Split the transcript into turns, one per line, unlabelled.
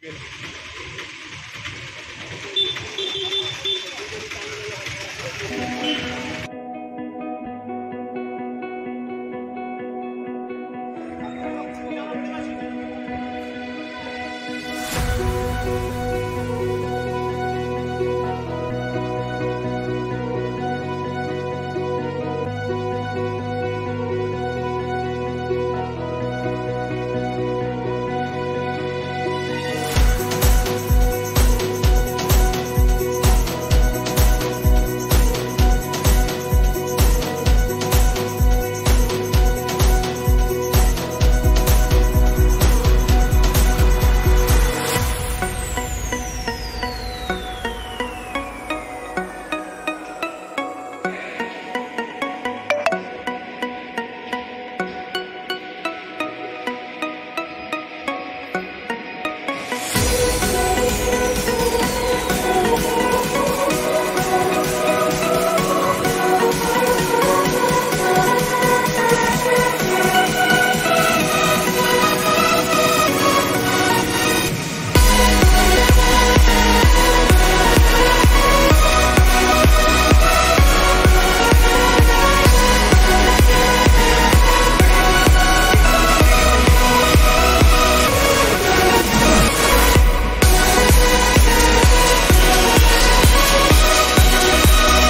Good.